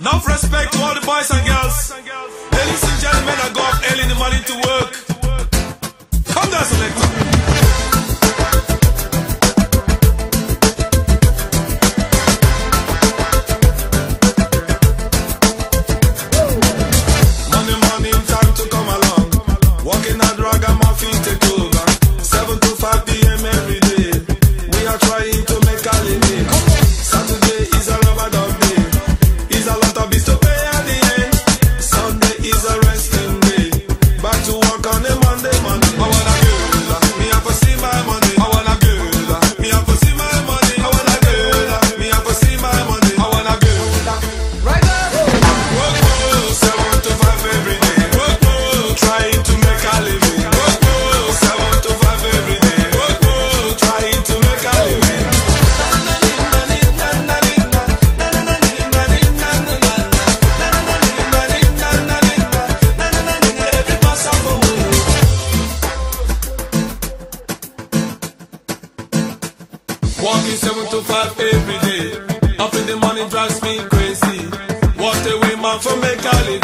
Enough respect to all the boys and girls. Ladies and gentlemen, I go up early in the morning to work. Working 7 to 5 every day. Up in the morning drives me crazy. What a way, man, for make a living.